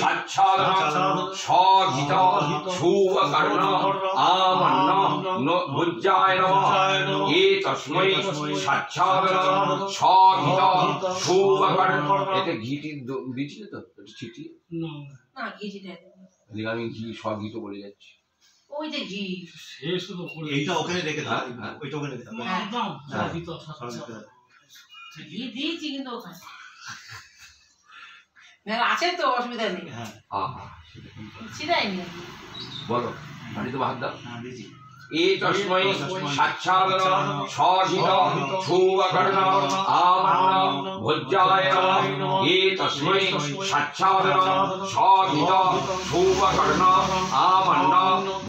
সাচ্ছাদন আমন্ন ভুজ্জায় নমঃ সাচ্ছাদন এতে ঘিটি দিয়েছিলে তো আমি ঘি স্বঘিত বলে যাচ্ছি। ওই যে ঘি। শেষ তো এইটা ওখানে রেখে দাও হ্যাঁ। ওইটা ওখানে রেখে দাও। হ্যাঁ। একদম দিয়েছি কিন্তু ওখানে। আছে তো? অসুবিধা নেই। হ্যাঁ। আহা বলো বাড়িতে বাদ দাও। হ্যাঁ এ তস্মৈ সাচ্ছাদন স্বহিত সুবকর্ণ আমন্ন ভুজ্জায় এ তস্মৈ সাচ্ছাদন স্বহিত সুবকর্ণ আমন্ন